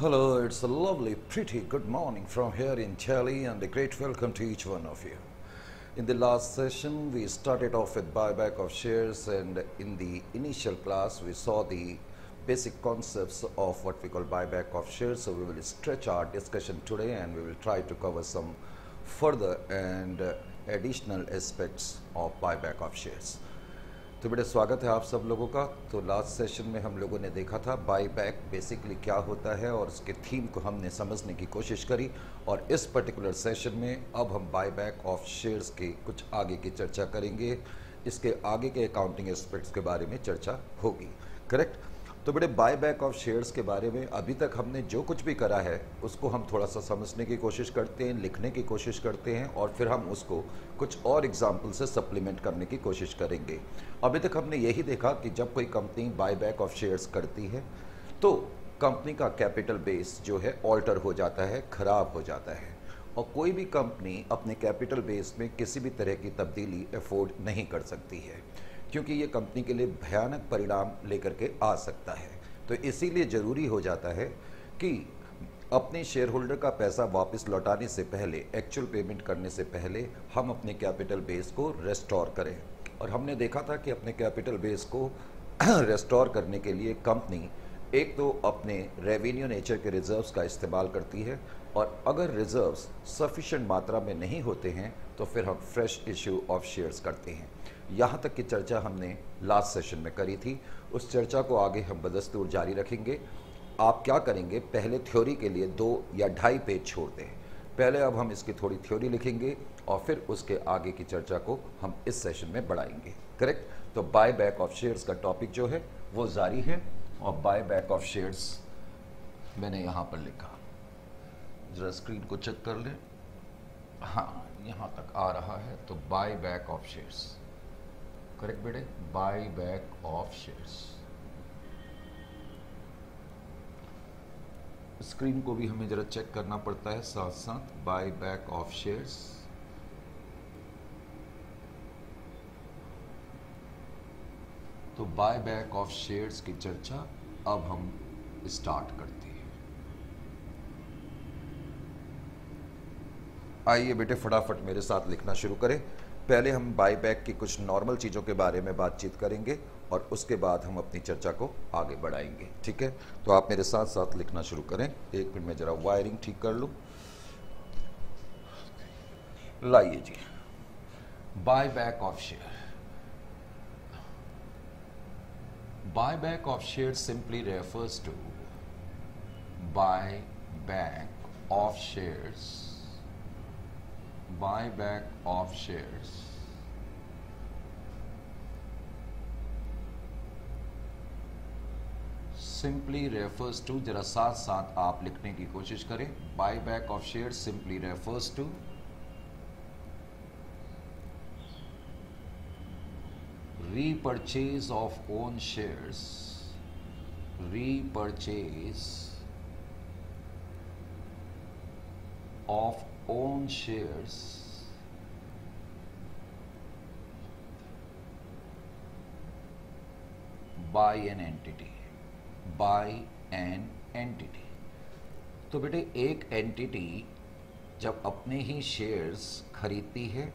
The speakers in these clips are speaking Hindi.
Hello, it's a lovely, pretty good morning from here in Delhi, and a great welcome to each one of you. In the last session, we started off with buyback of shares, and in the initial class, we saw the basic concepts of what we call buyback of shares. So, we will stretch our discussion today and we will try to cover some further and additional aspects of buyback of shares. तो बेटे स्वागत है आप सब लोगों का। तो लास्ट सेशन में हम लोगों ने देखा था बाई बैक बेसिकली क्या होता है और उसके थीम को हमने समझने की कोशिश करी और इस पर्टिकुलर सेशन में अब हम बाई बैक ऑफ़ शेयर्स के कुछ आगे की चर्चा करेंगे। इसके आगे के अकाउंटिंग एस्पेक्ट्स के बारे में चर्चा होगी। करेक्ट तो बेटे बाय बैक ऑफ़ शेयर्स के बारे में अभी तक हमने जो कुछ भी करा है, उसको हम थोड़ा सा समझने की कोशिश करते हैं, लिखने की कोशिश करते हैं और फिर हम उसको कुछ और एग्ज़ाम्पल से सप्लीमेंट करने की कोशिश करेंगे। अभी तक हमने यही देखा कि जब कोई company buy back of shares करती है तो कंपनी का कैपिटल बेस जो है ऑल्टर हो जाता है, खराब हो जाता है और कोई भी कंपनी अपने कैपिटल बेस में किसी भी तरह की तब्दीली अफोर्ड नहीं कर सकती है। क्योंकि ये कंपनी के लिए भयानक परिणाम लेकर के आ सकता है। तो इसीलिए ज़रूरी हो जाता है कि अपने शेयर होल्डर का पैसा वापस लौटाने से पहले एक्चुअल पेमेंट करने से पहले, हम अपने कैपिटल बेस को रेस्टोर करें। और हमने देखा था कि अपने कैपिटल बेस को रेस्टोर करने के लिए कंपनी एक तो अपने रेवेन्यू नेचर के रिजर्व्स का इस्तेमाल करती है और अगर रिजर्व्स सफिशेंट मात्रा में नहीं होते हैं तो फिर हम फ्रेश इशू ऑफ़ शेयर्स करते हैं। यहाँ तक की चर्चा हमने लास्ट सेशन में करी थी। उस चर्चा को आगे हम बदस्तूर जारी रखेंगे। आप क्या करेंगे? पहले थ्योरी के लिए दो या ढाई पेज छोड़ दें। पहले अब हम इसकी थोड़ी थ्योरी लिखेंगे और फिर उसके आगे की चर्चा को हम इस सेशन में बढ़ाएँगे। करेक्ट तो बाय बैक ऑफ़ शेयर्स का टॉपिक जो है, वो जारी है और बाय बैक ऑफ़ शेयर्स मैंने यहाँ पर लिखा। जरा स्क्रीन को चेक कर लें। हाँ यहाँ तक आ रहा है तो buy back of shares correct बेटे buy back of shares screen को भी हमें जरा चेक करना पड़ता है साथ साथ बाय बैक ऑफ़ शेयर्स तो बाय बैक ऑफ़ शेयर्स की चर्चा अब हम स्टार्ट करते हैं। आइए बेटे फटाफट मेरे साथ लिखना शुरू करें। पहले हम बाई बैक की कुछ नॉर्मल चीज़ों के बारे में बातचीत करेंगे और उसके बाद हम अपनी चर्चा को आगे बढ़ाएँगे, ठीक है? तो आप मेरे साथ साथ लिखना शुरू करें। एक मिनट में ज़रा वायरिंग ठीक कर लूँ। लाइए जी। Buy back of share buy back of share simply refers to buy back of shares buyback of shares. Simply refers to जरा साथ साथ आप लिखने की कोशिश करें buy back of share simply refers to repurchase of own shares repurchase of own shares. By an entity. By an entity. तो बेटे, एक एंटिटी जब अपने ही शेयर्स खरीदती है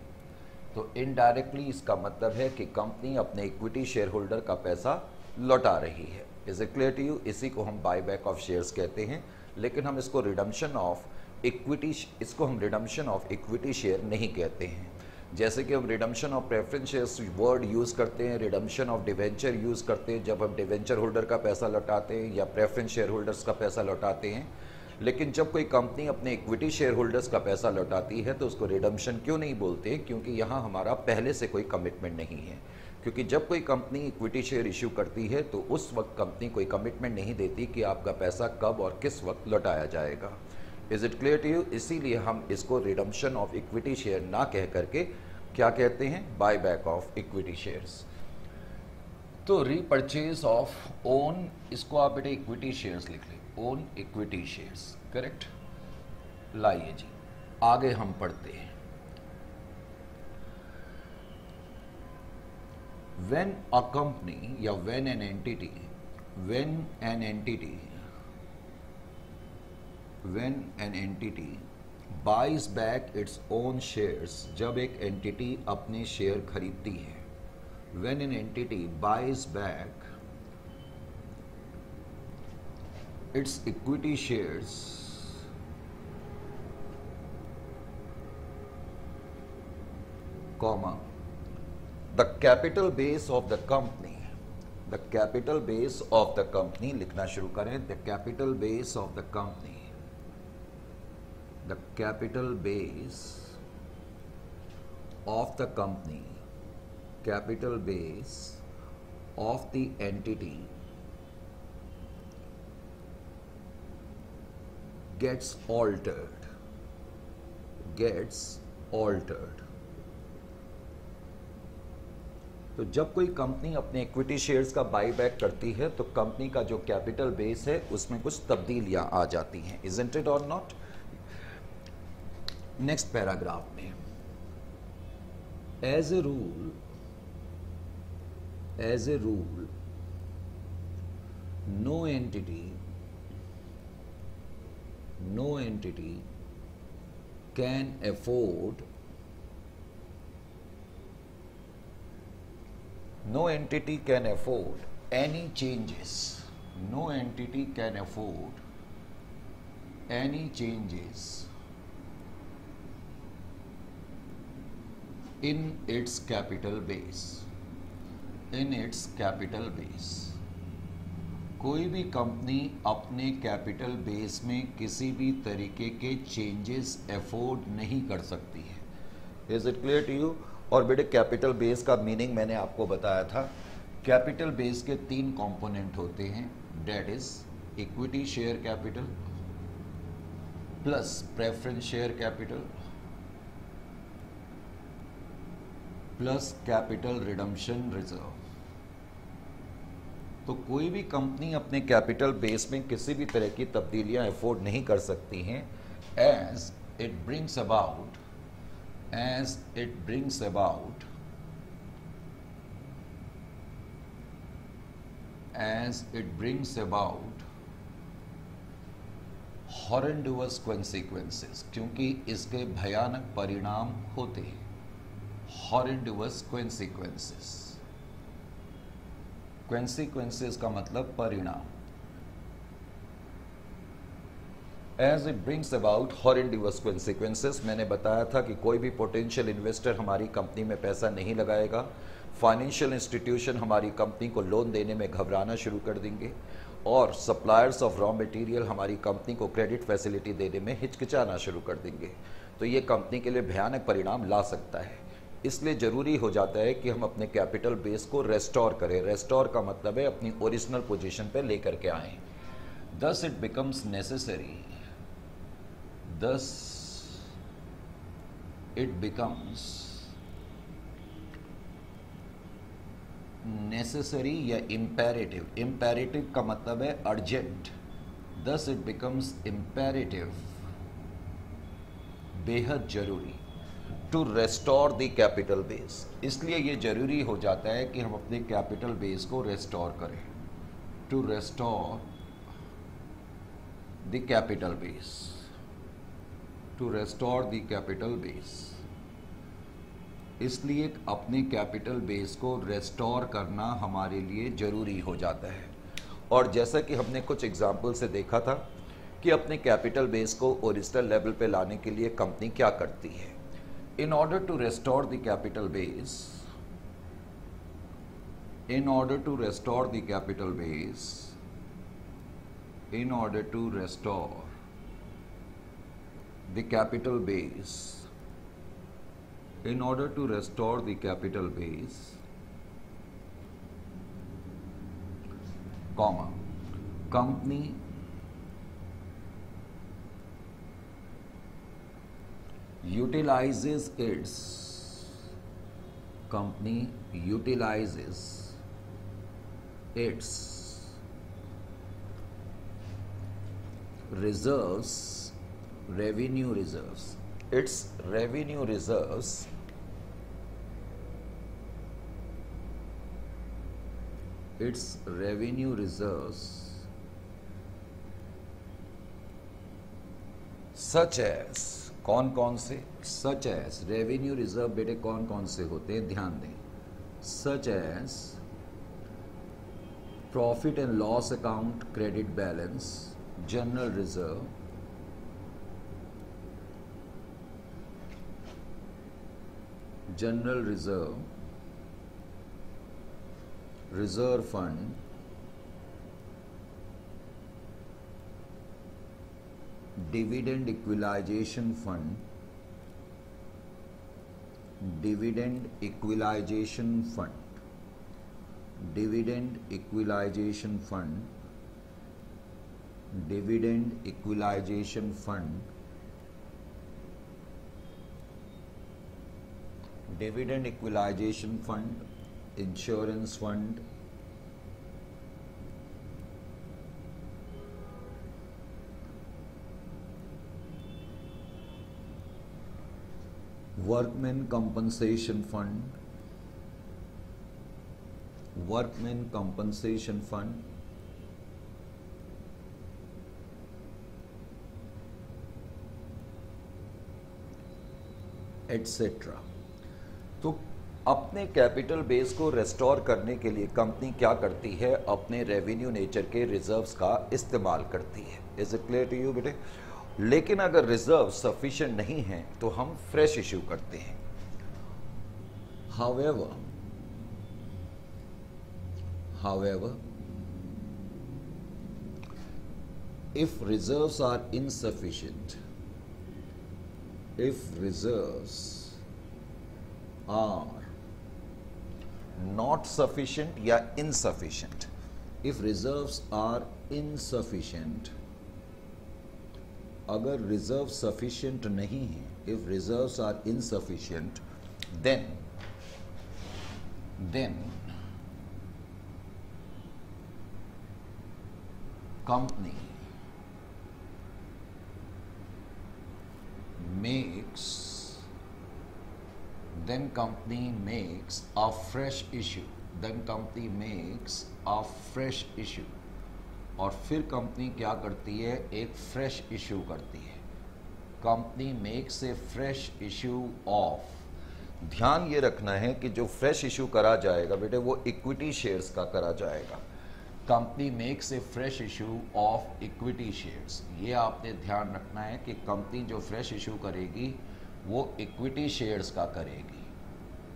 तो इनडायरेक्टली इसका मतलब है कि कंपनी अपने इक्विटी शेयर होल्डर का पैसा लौटा रही है। Is a clear to you इसी को हम बाय बैक ऑफ़ शेयर्स कहते हैं। लेकिन हम इसको रिडम्शन ऑफ़ इक्विटी इसको हम रिडम्शन ऑफ़ इक्विटी शेयर नहीं कहते हैं। जैसे कि हम redemption of preference shares word use करते हैं रिडम्शन ऑफ़ डिवेंचर यूज़ करते हैं, जब हम डिवेंचर होल्डर का पैसा लौटाते हैं या प्रेफरेंस शेयर होल्डर्स का पैसा लौटाते हैं। लेकिन जब कोई कंपनी अपने इक्विटी शेयर होल्डर्स का पैसा लौटाती है तो उसको रिडम्शन क्यों नहीं बोलते? क्योंकि यहाँ हमारा पहले से कोई कमिटमेंट नहीं है। क्योंकि जब कोई कंपनी इक्विटी शेयर इशू करती है तो उस वक्त कंपनी कोई कमिटमेंट नहीं देती कि आपका पैसा कब और किस वक्त लौटाया जाएगा। Is it clear to you इसीलिए हम इसको रिडम्शन ऑफ़ इक्विटी शेयर ना कह करके क्या कहते हैं? Buy back of equity shares तो रीपर्चेज ऑफ़ ओन इसको आप बेटे इक्विटी शेयर्स लिख लें। ओन इक्विटी शेयर्स करेक्ट लाइए जी, आगे हम पढ़ते हैं। When a company या when an entity, when an entity when an entity buys back its own shares जब एक entity अपने शेयर खरीदती है when an entity buys back its equity shares comma the capital base of the company the capital base of the company लिखना शुरू करें the capital base of the company the capital base of the company capital base of the entity gets altered gets altered तो जब कोई कंपनी अपने इक्विटी शेयर्स का बाई बैक करती है तो कंपनी का जो कैपिटल बेस है उसमें कुछ तब्दीलियाँ आ जाती हैं इजेंट इट और नॉट नेक्स्ट पैराग्राफ में as a rule as a rule no entity no entity can afford no entity can afford any changes no entity can afford any changes in its capital base, in its capital base, कोई भी कंपनी अपने कैपिटल बेस में किसी भी तरीके के चेंजेस एफोर्ड नहीं कर सकती है। Is it clear to you और बेटे कैपिटल बेस का मीनिंग मैंने आपको बताया था। कैपिटल बेस के तीन कंपोनेंट होते हैं। That is equity share capital plus preference share capital plus capital redemption reserve तो कोई भी कंपनी अपने कैपिटल बेस में किसी भी तरह की तब्दीलियाँ अफोर्ड नहीं कर सकती हैं as it brings about as it brings about as it brings about horrendous consequences, क्योंकि इसके भयानक परिणाम होते हैं। Horrendous consequences consequences का मतलब परिणाम. As it brings about horrendous consequences मैंने बताया था कि कोई भी पोटेंशियल इन्वेस्टर हमारी कंपनी में पैसा नहीं लगाएगा. फाइनेंशियल इंस्टीट्यूशन हमारी कंपनी को लोन देने में घबराना शुरू कर देंगे. और सप्लायर्स ऑफ़ रॉ मटेरियल हमारी कंपनी को क्रेडिट फैसिलिटी देने में हिचकिचाना शुरू कर देंगे. तो ये कंपनी के लिए भयानक परिणाम ला सकता है. इसलिए ज़रूरी हो जाता है कि हम अपने कैपिटल बेस को रेस्टोर करें। रेस्टोर का मतलब है अपनी ओरिजिनल पोजीशन पे लेकर के आएँ। Thus it becomes necessary thus it becomes necessary या इम्पेरेटिव इम्पेरेटिव का मतलब है अर्जेंट दस इट बिकम्स इम्पेरेटिव बेहद ज़रूरी। To restore the capital base इसलिए ये ज़रूरी हो जाता है कि हम अपने कैपिटल बेस को रेस्टोर करें। To restore the capital base to restore the capital base इसलिए अपने कैपिटल बेस को रेस्टोर करना हमारे लिए ज़रूरी हो जाता है। और जैसा कि हमने कुछ एग्ज़ाम्पल से देखा था कि अपने कैपिटल बेस को ओरिजिनल लेवल पे लाने के लिए कंपनी क्या करती है। in order to restore the capital base, in order to restore the capital base, in order to restore the capital base, in order to restore the capital base, comma, company utilizes its company utilizes its reserves revenue reserves. Its revenue reserves its revenue reserves such as कौन कौन से सच एस रेवेन्यू रिज़र्व बेटे कौन कौन से होते हैं? ध्यान दें। Such as profit and loss account credit balance general reserve general reserve reserve fund dividend equalisation fund dividend equalisation fund dividend equalisation fund dividend equalisation fund dividend equalisation fund insurance fund workmen compensation fund, workmen compensation fund etcetera तो अपने कैपिटल बेस को रेस्टोर करने के लिए कंपनी क्या करती है? अपने रेवेन्यू नेचर के रिजर्व्स का इस्तेमाल करती है। Is it clear to you बेटे? लेकिन अगर रिज़र्व सफिशियंट नहीं है तो हम फ्रेश इश्यू करते हैं। However however if reserve are insufficient if reserve are not sufficient या insufficient if reserve are insufficient अगर रिज़र्व सफिशियंट नहीं है if reserve are insufficient then then company makes then company makes a fresh issue then company makes a fresh issue और फिर कंपनी क्या करती है? एक फ्रेश इशू करती है। Company makes a fresh issue of ध्यान ये रखना है कि जो फ्रेश इशू करा जाएगा, बेटे, वो इक्विटी शेयर्स का करा जाएगा। Company makes a fresh issue of equity shares ये आपने ध्यान रखना है कि कंपनी जो फ्रेश इशू करेगी, वो इक्विटी शेयर्स का करेगी।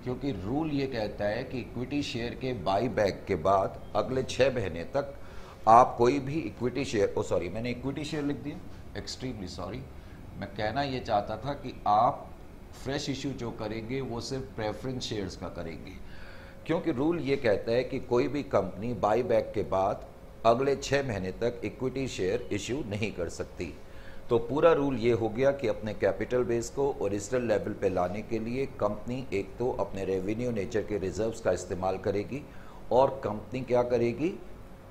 क्योंकि रूल ये कहता है कि इक्विटी शेयर के बाई बैक के बाद अगले छः महीने तक आप कोई भी इक्विटी शेयर ओ सॉरी मैंने इक्विटी शेयर लिख दिया एक्सट्रीमली सॉरी मैं कहना ये चाहता था कि आप फ्रेश इशू जो करेंगे, वो सिर्फ़ प्रेफरेंस शेयर्स का करेंगे. क्योंकि रूल ये कहता है कि कोई भी कंपनी बाई बैक के बाद अगले छः महीने तक इक्विटी शेयर इशू नहीं कर सकती. तो पूरा रूल ये हो गया कि अपने कैपिटल बेस को ओरिजिनल लेवल पे लाने के लिए कंपनी एक तो अपने रेवेन्यू नेचर के रिजर्व्स का इस्तेमाल करेगी और कंपनी क्या करेगी?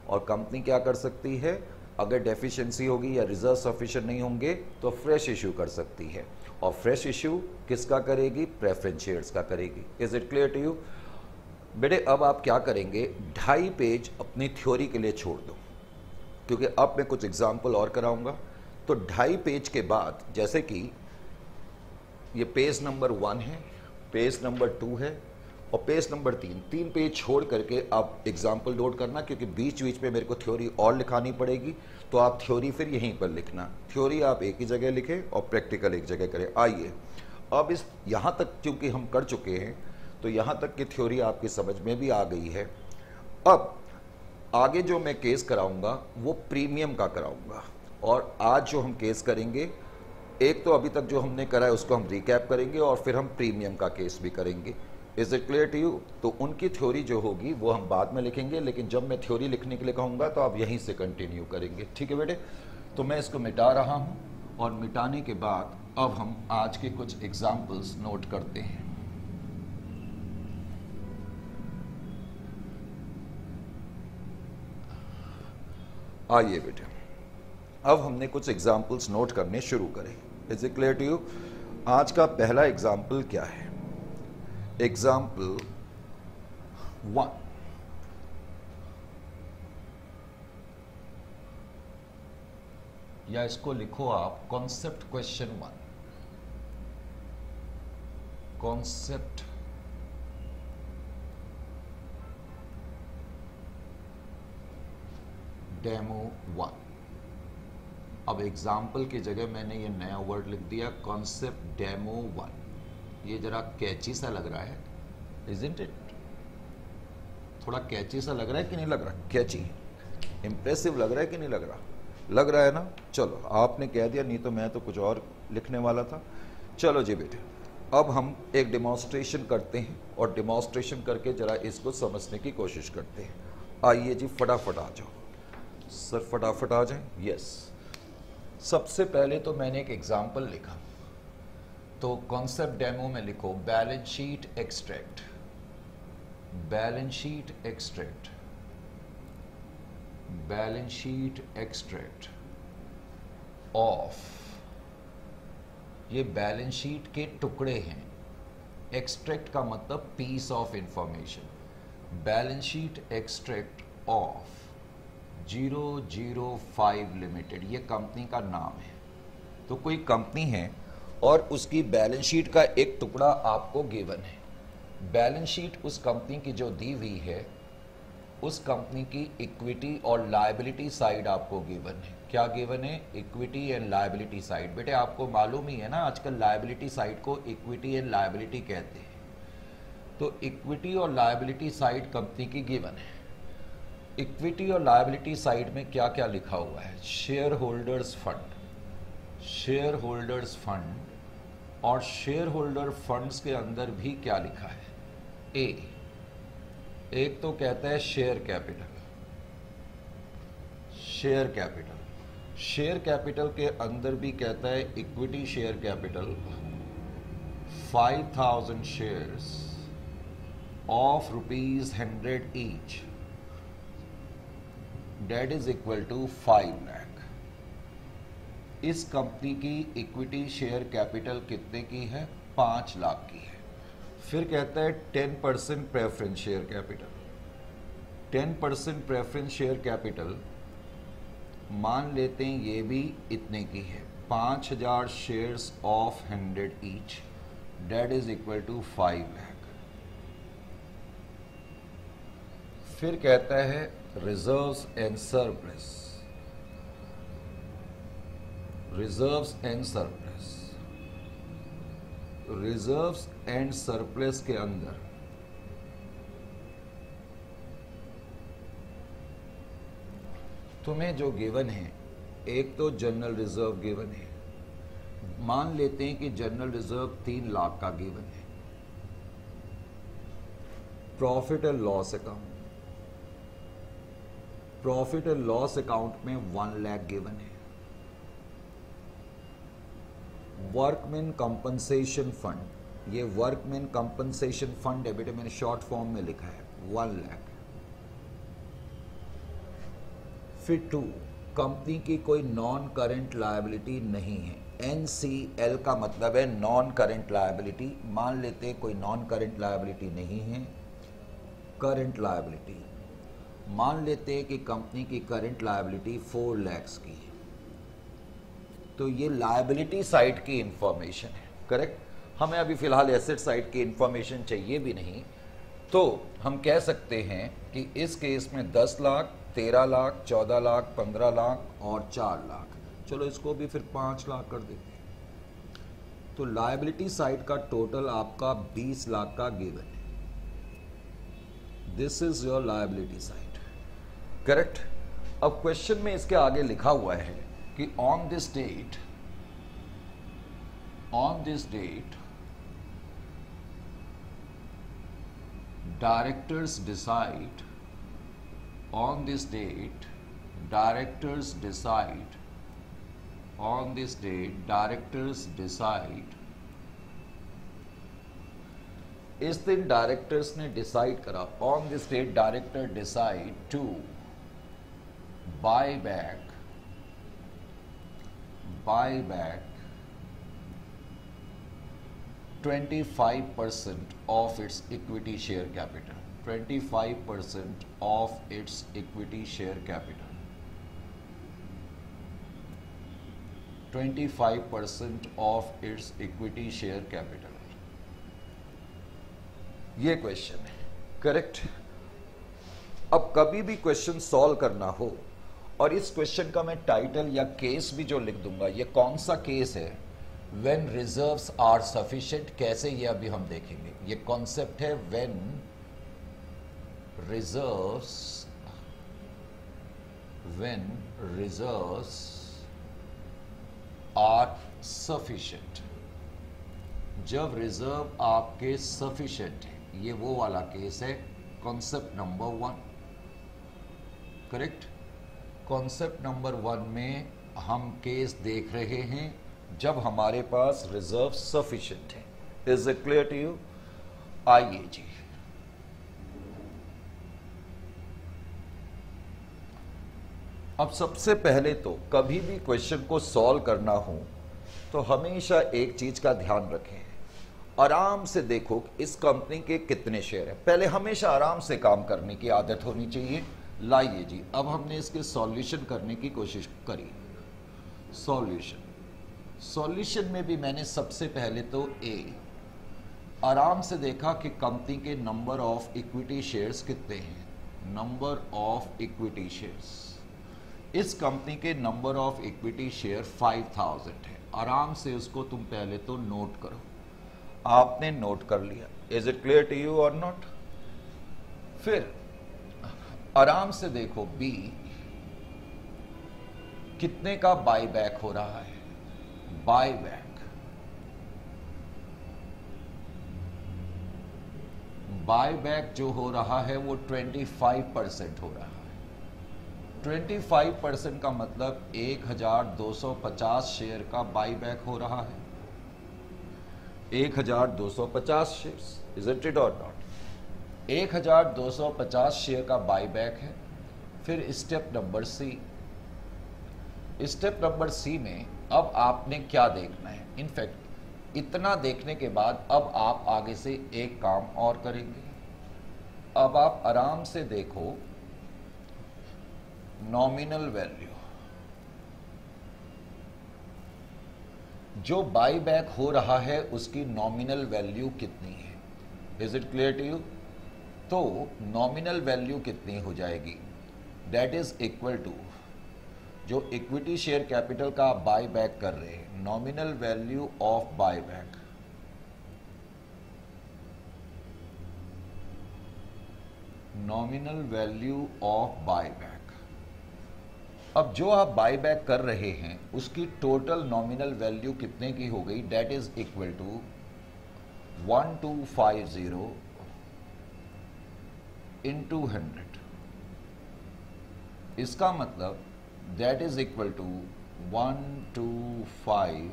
और कंपनी क्या कर सकती है? अगर डेफिशिएंसी होगी या रिज़र्व सफिशिएंट नहीं होंगे तो फ्रेश इशू कर सकती है। और फ्रेश इशू किसका करेगी? प्रेफरेंस शेयर्स का करेगी। Is it clear to you बेटे, अब आप क्या करेंगे? ढाई पेज अपनी थ्योरी के लिए छोड़ दो। क्योंकि अब मैं कुछ एग्ज़ाम्पल और कराऊँगा। तो ढाई पेज के बाद, जैसे कि ये पेज नंबर वन है पेज नंबर टू है और पेज नंबर तीन तीन पेज छोड़ करके आप एग्ज़ाम्पल नोट करना, क्योंकि बीच बीच में मेरे को थ्योरी और लिखानी पड़ेगी तो आप थ्योरी फिर यहीं पर लिखना। थ्योरी आप एक ही जगह लिखें और प्रैक्टिकल एक जगह करें। आइए, अब इस, यहाँ तक क्योंकि हम कर चुके हैं तो यहाँ तक की थ्योरी आपकी समझ में भी आ गई है। अब, आगे जो मैं केस कराऊँगा, वो प्रीमियम का कराऊँगा। और आज जो हम केस करेंगे, एक तो अभी तक जो हमने करा है, उसको हम रिकैप करेंगे और फिर हम प्रीमियम का केस भी करेंगे। Is it clear to you तो उनकी थ्योरी जो होगी, वो हम बाद में लिखेंगे, लेकिन जब मैं थ्योरी लिखने के लिए कहूँगा तो आप यहीं से कंटिन्यू करेंगे। ठीक है बेटे? तो मैं इसको मिटा रहा हूँ, और मिटाने के बाद अब हम आज के कुछ एग्जाम्पल्स नोट करते हैं। आइए बेटे, अब हमने कुछ एग्जाम्पल्स नोट करने शुरू करें। Is it clear to you आज का पहला एग्ज़ाम्पल क्या है? Example 1. या इसको लिखो आप concept question one concept demo one अब एग्ज़ाम्पल की जगह मैंने ये नया वर्ड लिख दिया कॉन्सेप्ट डेमो वन ये जरा कैची सा लग रहा है। इजेंट इट थोड़ा कैची सा लग रहा है कि नहीं लग रहा? कैची। इंप्रेसिव लग रहा है कि नहीं लग रहा? लग रहा है ना? चलो, आपने कह दिया, नहीं तो मैं तो कुछ और लिखने वाला था। चलो जी बेटे, अब हम एक डिमॉन्स्ट्रेशन करते हैं और डिमॉन्स्ट्रेशन करके ज़रा इसको समझने की कोशिश करते हैं। आइए जी, फटाफट आ जाओ। सर, फटाफट आ जाए? यस सबसे पहले तो मैंने एक एग्ज़ाम्पल लिखा। तो कॉन्सेप्ट डेमो में लिखो balance sheet extract balance sheet extract balance sheet extract of ये बैलेंस शीट के टुकड़े हैं। एक्सट्रैक्ट का मतलब piece of information balance sheet extract of zero zero five limited ये कंपनी का नाम है। तो कोई कंपनी है और उसकी बैलेंस शीट का एक टुकड़ा आपको गिवन है। बैलेंस शीट उस कंपनी की जो दी हुई है, उस कंपनी की इक्विटी और लाइबिलिटी साइड आपको गिवन है। क्या गिवन है? इक्विटी एंड लाइबिलिटी साइड बेटे, आपको मालूम ही है ना, आजकल लाइबिलिटी साइड को इक्विटी एंड लाइबिलिटी कहते हैं। तो इक्विटी और लाइबिलिटी साइड कंपनी की गिवन है। इक्विटी और लाइबिलिटी साइड में क्या क्या लिखा हुआ है? Shareholders fund. Share holders fund और शेयर होल्डर फंड्स के अंदर भी क्या लिखा है? ए एक तो कहता है share capital share capital share capital के अंदर भी कहता है equity share capital 5000 shares of rupees hundred each that is equal to five lakh इस कंपनी की इक्विटी शेयर कैपिटल कितने की है? पाँच लाख की है। फिर कहता है ten percent preference share capital ten percent preference share capital मान लेते हैं ये भी इतने की है। पाँच हज़ार shares of hundred each that is equal to five lakh फिर कहता है reserves and surplus reserves and surplus. Reserves and surplus के अंदर. तुम्हें जो गिवन है, एक तो जनरल रिज़र्व गिवन है. मान लेते हैं कि जनरल रिज़र्व तीन लाख का गिवन है. Profit and loss account profit and loss account में वन लैख गिवन है. वर्कमैन कंपनसेशन फंड ये वर्कमैन कंपनसेशन फंड है बेटे, मैंने शॉर्ट फॉर्म में लिखा है वन लैख फिर टू कंपनी की कोई नॉन करेंट लायबिलिटी नहीं है. एन सी एल का मतलब है नॉन करेंट लायबिलिटी मान लेते कोई नॉन करेंट लायबिलिटी नहीं है करेंट लायबिलिटी मान लेते हैं कि कंपनी की करंट लायबिलिटी फोर लैक्स की है. तो ये लायबिलिटी साइड की इंफॉर्मेशन है करेक्ट हमें अभी फ़िलहाल एसेट साइड की इंफॉर्मेशन चाहिए भी नहीं। तो हम कह सकते हैं कि इस केस में 10 लाख 13 लाख 14 लाख 15 लाख और 4 लाख। चलो इसको भी फिर 5 लाख कर देते हैं। तो लायबिलिटी साइड का टोटल आपका 20 लाख का गिवन है। This is your liability side correct अब क्वेश्चन में इसके आगे लिखा हुआ है कि on this date on this date directors decide on this date directors decide on this date directors decide इस दिन डायरेक्टर्स ने डिसाइड करा on this date director decide to buy back buy back 25% of its equity share capital 25% of its equity share capital 25 percent of its equity share capital ये क्वेश्चन है करेक्ट अब कभी भी क्वेश्चन सॉल्व करना हो और इस क्वेश्चन का मैं टाइटल या केस भी जो लिख दूँगा, ये कौन सा केस है? व्हेन रिजर्व्स आर सफिशिएंट कैसे ये अभी हम देखेंगे? ये कॉन्सेप्ट है when reserves when reserves are sufficient जब रिज़र्व आपके सफिशिएंट है, ये वो वाला केस है concept number one correct concept number one में हम केस देख रहे हैं, जब हमारे पास रिज़र्व सफिशिएंट है। Is it clear to you आइए जी। अब सबसे पहले तो कभी भी क्वेश्चन को सॉल्व करना हो तो हमेशा एक चीज़ का ध्यान रखें। आराम से देखो इस कंपनी के कितने शेयर हैं। पहले हमेशा आराम से काम करने की आदत होनी चाहिए। लाइए जी, अब हमने इसके सॉल्यूशन करने की कोशिश करी। सॉल्यूशन सॉल्यूशन में भी मैंने सबसे पहले तो ए आराम से देखा कि कंपनी के नंबर ऑफ़ इक्विटी शेयर्स कितने हैं। नंबर ऑफ़ इक्विटी शेयर्स इस कंपनी के नंबर ऑफ़ इक्विटी शेयर 5000 है। आराम से उसको तुम पहले तो नोट करो। आपने नोट कर लिया। Is it clear to you और नॉट फिर आराम से देखो बी कितने का बाय बैक हो रहा है? बाय बैक बाय बैक जो हो रहा है, वो 25 परसेंट हो रहा है। 25 परसेंट का मतलब 1250 शेयर का बाय बैक हो रहा है। 1250 शेयर इज़ इट इट और नॉट 1250 शेयर का बाईबैक है। फिर step number C step number C में अब आपने क्या देखना है? इनफैक्ट इतना देखने के बाद अब आप आगे से एक काम और करेंगे। अब आप आराम से देखो नॉमिनल वैल्यू जो बाई बैक हो रहा है, उसकी नॉमिनल वैल्यू कितनी है? Is it clear to you तो नॉमिनल वैल्यू कितनी हो जाएगी? दैट इज़ इक्वल टू जो इक्विटी शेयर कैपिटल का आप बाय बैक कर रहे हैं nominal value of buy back nominal value of buy back अब जो आप बाय बैक कर रहे हैं, उसकी टोटल नॉमिनल वैल्यू कितने की हो गई? That is equal to one two five zero into hundred इसका मतलब that is equal to one two five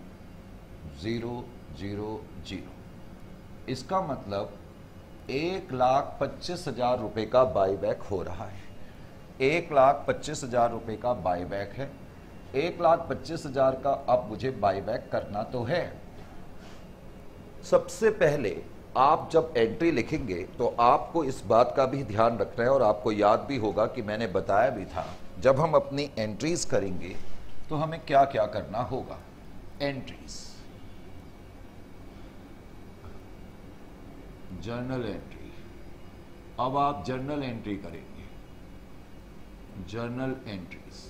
zero zero zero इसका मतलब एक लाख पच्चीस हज़ार रुपये का बाईबैक हो रहा है। एक लाख पच्चीस हज़ार रुपये का बाईबैक है। एक लाख पच्चीस हज़ार का अब मुझे बाईबैक करना तो है। सबसे पहले आप जब एंट्री लिखेंगे तो आपको इस बात का भी ध्यान रखना है और आपको याद भी होगा कि मैंने बताया भी था, जब हम अपनी एंट्रीज करेंगे तो हमें क्या क्या करना होगा? एंट्रीज जर्नल एंट्री अब आप जर्नल एंट्री करेंगे. जर्नल एंट्रीज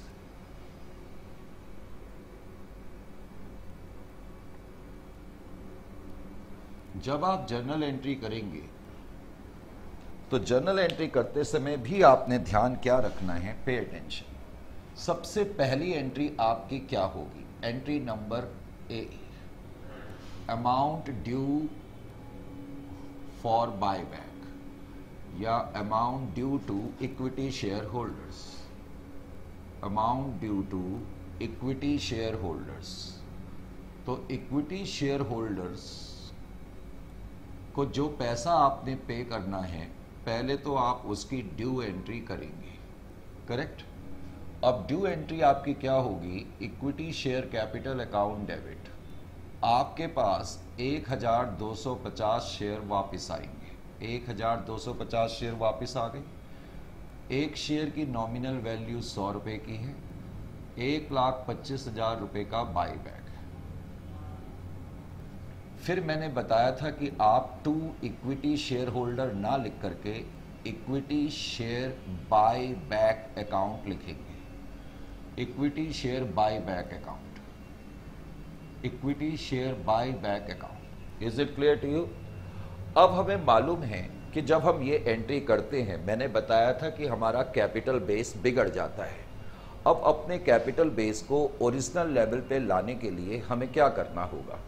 जब आप जर्नल एंट्री करेंगे तो जर्नल एंट्री करते समय भी आपने ध्यान क्या रखना है? पे अटेंशन सबसे पहली एंट्री आपकी क्या होगी? Entry number A amount due for buy back या amount due to equity shareholders amount due to equity shareholders तो इक्विटी शेयर होल्डर्स को जो पैसा आपने पे करना है, पहले तो आप उसकी ड्यू एंट्री करेंगे। करेक्ट अब ड्यू एंट्री आपकी क्या होगी? Equity share capital account debit आपके पास 1250 शेयर वापस आएँगे। 1250 शेयर वापस आ गए। एक शेयर की नॉमिनल वैल्यू सौ रुपये की है। एक लाख पच्चीस हज़ार रुपये का बाई बैक फिर मैंने बताया था कि आप टू इक्विटी शेयर होल्डर ना लिख करके equity share buy back account लिखेंगे। Equity share buy back account equity share buy back account is it clear to you अब हमें मालूम है कि जब हम ये एंट्री करते हैं, मैंने बताया था कि हमारा कैपिटल बेस बिगड़ जाता है। अब अपने कैपिटल बेस को ओरिजिनल लेवल पे लाने के लिए हमें क्या करना होगा?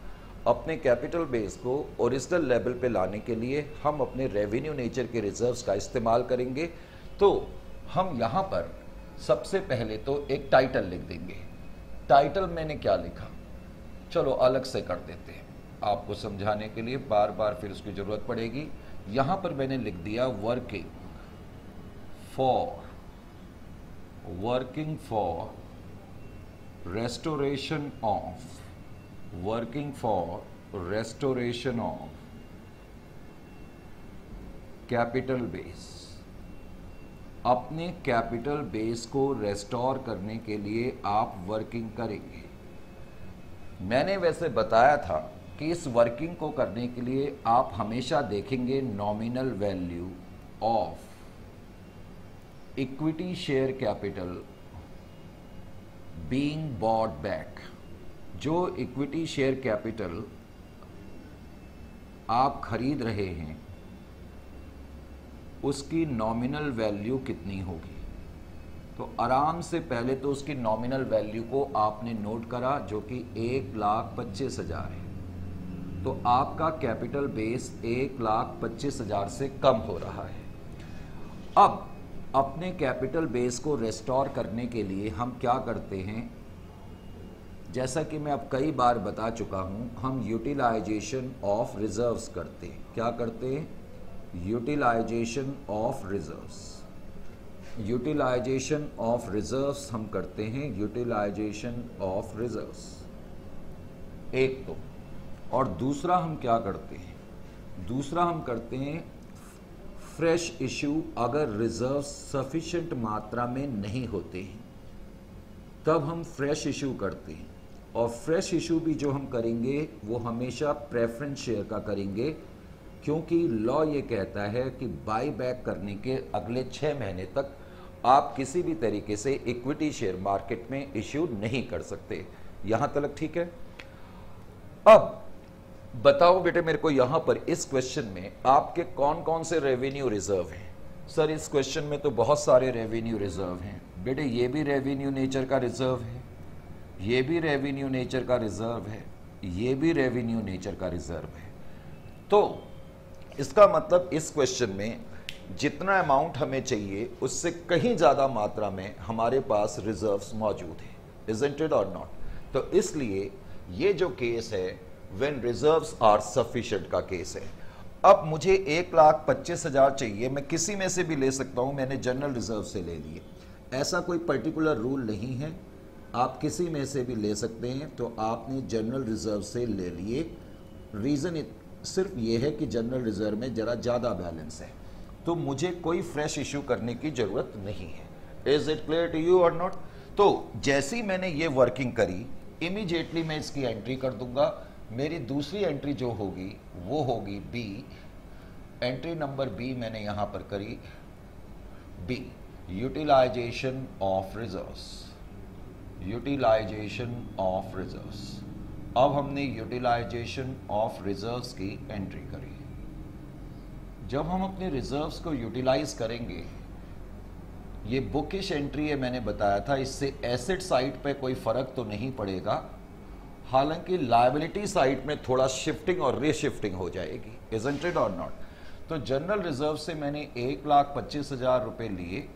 अपने कैपिटल बेस को ओरिजिनल लेवल पे लाने के लिए हम अपने रेवेन्यू नेचर के रिजर्व्स का इस्तेमाल करेंगे। तो हम यहाँ पर सबसे पहले तो एक टाइटल लिख देंगे। टाइटल मैंने क्या लिखा? चलो अलग से कर देते हैं। आपको समझाने के लिए बार बार फिर उसकी ज़रूरत पड़ेगी। यहाँ पर मैंने लिख दिया working for working for restoration of working for restoration of capital base अपने कैपिटल बेस को रेस्टोर करने के लिए आप वर्किंग करेंगे। मैंने वैसे बताया था कि इस वर्किंग को करने के लिए आप हमेशा देखेंगे nominal value of equity share capital being bought back जो इक्विटी शेयर कैपिटल आप खरीद रहे हैं, उसकी नॉमिनल वैल्यू कितनी होगी? तो आराम से पहले तो उसकी नॉमिनल वैल्यू को आपने नोट करा, जो कि एक लाख पच्चीस हज़ार है। तो आपका कैपिटल बेस एक लाख पच्चीस हज़ार से कम हो रहा है। अब, अपने कैपिटल बेस को रेस्टोर करने के लिए हम क्या करते हैं? जैसा कि मैं अब कई बार बता चुका हूँ, हम यूटिलाइजेशन ऑफ़ रिजर्व्स करते हैं। क्या करते हैं? Utilisation of reserves utilisation of reserves हम करते हैं यूटिलाइजेशन ऑफ़ रिजर्व्स एक तो और दूसरा हम क्या करते हैं? दूसरा हम करते हैं फ्रेश इशू अगर रिज़र्व सफिशिएंट मात्रा में नहीं होते हैं, तब हम फ्रेश इशू करते हैं। और फ्रेश इशू भी जो हम करेंगे, वो हमेशा प्रेफरेंस शेयर का करेंगे, क्योंकि लॉ ये कहता है कि बाई बैक करने के अगले छः महीने तक आप किसी भी तरीके से इक्विटी शेयर मार्केट में इश्यू नहीं कर सकते। यहाँ तक ठीक है? अब, बताओ बेटे मेरे को यहाँ पर इस क्वेश्चन में आपके कौन कौन से रेवेन्यू रिज़र्व हैं? सर, इस क्वेश्चन में तो बहुत सारे रेवेन्यू रिज़र्व हैं। बेटे, ये भी रेवेन्यू नेचर का रिज़र्व है। ये भी रेवेन्यू नेचर का रिज़र्व है, ये भी रेवेन्यू नेचर का रिज़र्व है। तो इसका मतलब इस क्वेश्चन में जितना अमाउंट हमें चाहिए, उससे कहीं ज़्यादा मात्रा में हमारे पास रिजर्व्स मौजूद है इजेंटेड और नॉट तो इसलिए ये जो केस है वेन रिज़र्व आर सफिशियंट का केस है। अब मुझे एक लाख पच्चीस हज़ार चाहिए, मैं किसी में से भी ले सकता हूँ, मैंने जनरल रिज़र्व से ले लिए। ऐसा कोई पर्टिकुलर रूल नहीं है। आप किसी में से भी ले सकते हैं तो आपने जनरल रिज़र्व से ले लिए। रीज़न सिर्फ़ ये है कि जनरल रिज़र्व में ज़रा ज़्यादा बैलेंस है। तो मुझे कोई फ्रेश इशू करने की ज़रूरत नहीं है। Is it clear to you और नॉट तो जैसी मैंने ये वर्किंग करी इमीजिएटली मैं इसकी एंट्री कर दूँगा। मेरी दूसरी एंट्री जो होगी, वो होगी बी एंट्री नंबर बी मैंने यहाँ पर करी B utilisation of reserves utilisation of reserves अब हमने यूटिलाइजेशन ऑफ़ रिजर्व्स की एंट्री करी जब हम अपने रिजर्व्स को यूटिलाइज करेंगे, ये बुकिश एंट्री है मैंने बताया था, इससे एसिड साइड पे कोई फ़र्क तो नहीं पड़ेगा। हालाँकि लाइबिलिटी साइड में थोड़ा शिफ्टिंग और रीशिफ्टिंग हो जाएगी इज़ इजेंटेड और नॉट तो जनरल रिज़र्व से मैंने एक लाख पच्चीस हज़ार रुपये लिए।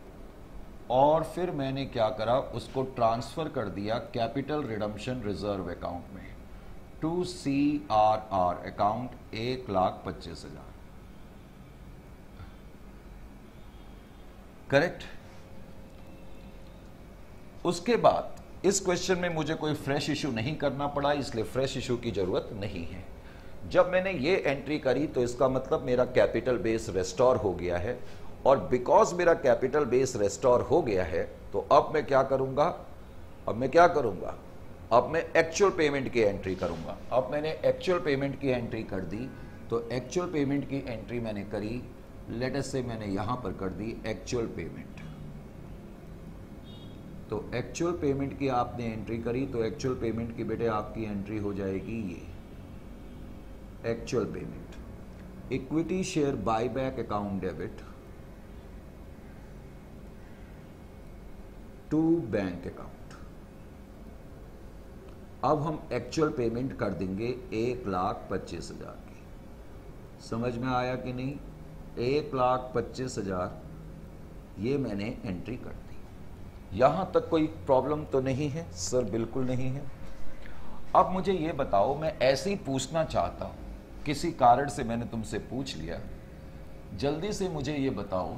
और फिर मैंने क्या करा, उसको ट्रांसफ़र कर दिया कैपिटल रिडम्शन रिज़र्व अकाउंट में। To C R R account, एक लाख पच्चीस हज़ार। करेक्ट? उसके बाद, इस क्वेश्चन में मुझे कोई फ्रेश इशू नहीं करना पड़ा, इसलिए फ्रेश इशू की ज़रूरत नहीं है। जब मैंने ये एंट्री करी तो इसका मतलब मेरा कैपिटल बेस रेस्टोर हो गया है और बिकॉज़ मेरा कैपिटल बेस रेस्टोर हो गया है तो अब मैं क्या करूँगा? अब मैं क्या करूँगा? अब मैं एक्चुअल पेमेंट की एंट्री करूँगा। अब मैंने एक्चुअल पेमेंट की एंट्री कर दी तो एक्चुअल पेमेंट की एंट्री मैंने करी। लेटेस्ट से मैंने यहाँ पर कर दी एक्चुअल पेमेंट तो एक्चुअल पेमेंट की आपने एंट्री करी तो एक्चुअल पेमेंट की बेटे आपकी एंट्री हो जाएगी ये। Actual payment equity share buy back account debit to bank account. अब हम एक्चुअल पेमेंट कर देंगे एक लाख पच्चीस हज़ार की। समझ में आया कि नहीं? एक लाख पच्चीस हज़ार, ये मैंने एंट्री कर दी। यहाँ तक कोई प्रॉब्लम तो नहीं है सर बिल्कुल नहीं है। अब मुझे ये बताओ, मैं ऐसे ही पूछना चाहता हूँ, किसी कारण से मैंने तुमसे पूछ लिया। जल्दी से मुझे ये बताओ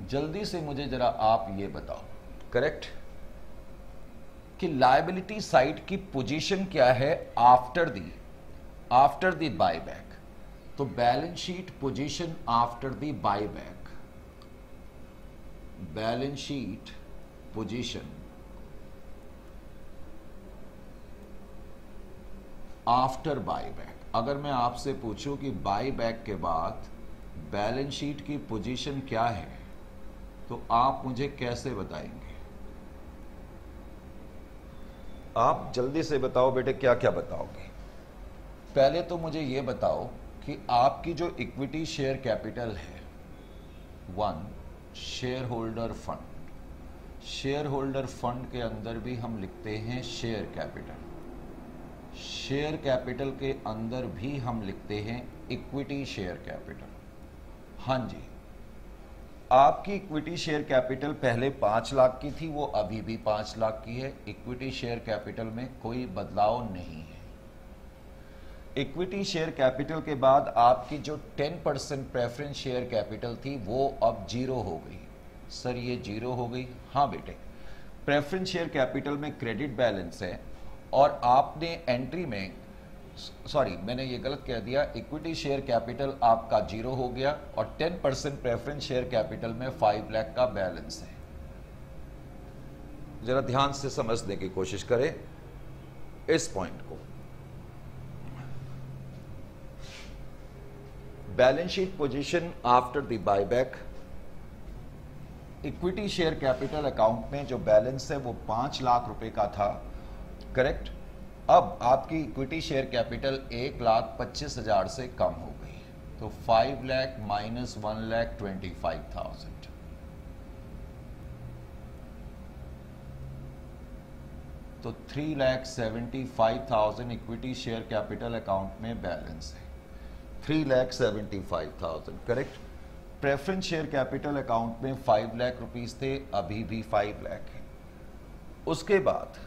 जल्दी से मुझे जरा आप ये बताओ। करेक्ट कि लाइबिलिटी साइड की पोजीशन क्या है after the after the buyback तो balance sheet position after the buyback balance sheet position after buyback अगर मैं आपसे पूछूँ कि बायबैक के बाद बैलेंस शीट की पोजीशन क्या है तो आप मुझे कैसे बताएँगे? आप जल्दी से बताओ बेटे क्या क्या बताओगे? पहले तो मुझे यह बताओ कि आपकी जो इक्विटी शेयर कैपिटल है one shareholder fund shareholder fund के अंदर भी हम लिखते हैं शेयर कैपिटल शेयर कैपिटल के अंदर भी हम लिखते हैं इक्विटी शेयर कैपिटल हाँ जी। आपकी इक्विटी शेयर कैपिटल पहले पाँच लाख की थी, वो अभी भी पाँच लाख की है। इक्विटी शेयर कैपिटल में कोई बदलाव नहीं है। इक्विटी शेयर कैपिटल के बाद आपकी जो ten percent preference share capital थी, वो अब ज़ीरो हो गई। सर ये ज़ीरो हो गई। हाँ बेटे प्रेफरेंस शेयर कैपिटल में क्रेडिट बैलेंस है और आपने एंट्री में सॉरी मैंने ये गलत कह दिया इक्विटी शेयर कैपिटल आपका ज़ीरो हो गया और 10 परसेंट प्रेफरेंस शेयर कैपिटल में 5 लाख का बैलेंस है। जरा ध्यान से समझने की कोशिश करें इस पॉइंट को। Balance sheet position after the buyback equity share capital account में जो बैलेंस है वो पाँच लाख रुपए का था करेक्ट अब आपकी इक्विटी शेयर कैपिटल एक लाख पच्चीस हज़ार से कम हो गई। तो five lakh minus one lakh twenty five thousand तो three lakh seventy five thousand equity share capital account में बैलेंस है। Three lakh seventy five thousand correct preference share capital account में फाइव लैख रुपीज़ थे, अभी भी फाइव लैख है। उसके बाद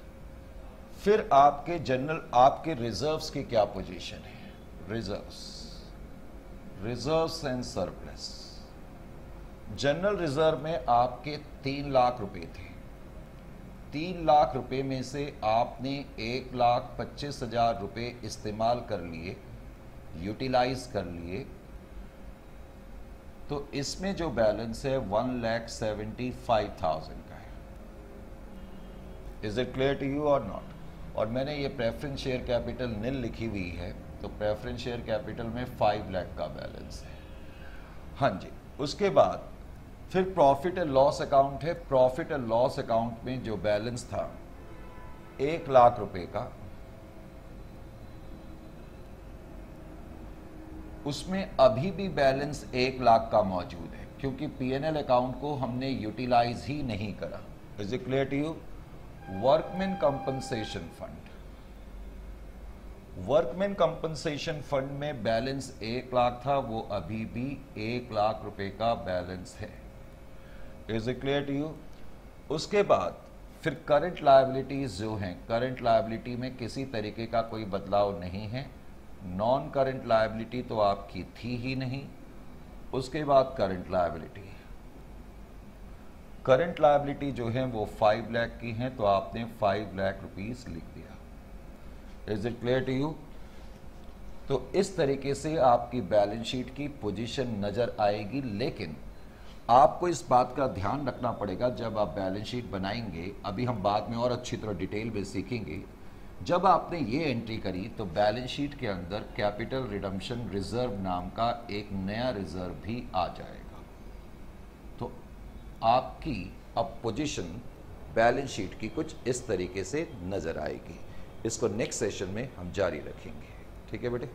फिर आपके जनरल आपके रिजर्व्स की क्या पोजीशन है? Reserves reserves and surplus general reserve में आपके तीन लाख रुपए थे। तीन लाख रुपए में से आपने एक लाख पच्चीस हज़ार रुपये इस्तेमाल कर लिए यूटिलाइज कर लिए। तो इसमें जो बैलेंस है one lakh seventy five thousand का है। Is it clear to you और नॉट और मैंने ये प्रेफरेंस शेयर कैपिटल निल लिखी हुई है तो प्रेफरेंस शेयर कैपिटल में फाइव लाख का बैलेंस है। हाँ जी, उसके बाद फिर प्रॉफिट एंड लॉस अकाउंट है। प्रॉफिट एंड लॉस अकाउंट में जो बैलेंस था, एक लाख रुपए का, उसमें अभी भी बैलेंस एक लाख का मौजूद है, क्योंकि पीएनएल अकाउंट को हमने यूटिलाइज ही नहीं करा। Is it clear to you workman compensation fund workman compensation fund में बैलेंस एक लाख था, वो अभी भी एक लाख रुपए का बैलेंस है। Is it clear to you उसके बाद फिर करंट लाइबिलिटीज जो हैं करंट लाइबिलिटी में किसी तरीके का कोई बदलाव नहीं है। नॉन करंट लाइबिलिटी तो आपकी थी ही नहीं। उसके बाद करंट लाइबिलिटी करंट लाइबिलिटी जो है वो फाइव लाख की है तो आपने फाइव लाख रुपीस लिख दिया। Is it clear to you तो इस तरीके से आपकी बैलेंस शीट की पोजीशन नज़र आएगी, लेकिन आपको इस बात का ध्यान रखना पड़ेगा, जब आप बैलेंस शीट बनाएँगे, अभी हम बाद में और अच्छी तरह डिटेल में सीखेंगे। जब आपने ये एंट्री करी तो बैलेंस शीट के अंदर कैपिटल रिडम्पशन रिज़र्व नाम का एक नया रिज़र्व भी आ जाएगा तो आपकी अब पोजिशन बैलेंस शीट की कुछ इस तरीके से नज़र आएगी। इसको नेक्स्ट सेशन में हम जारी रखेंगे। ठीक है बेटे?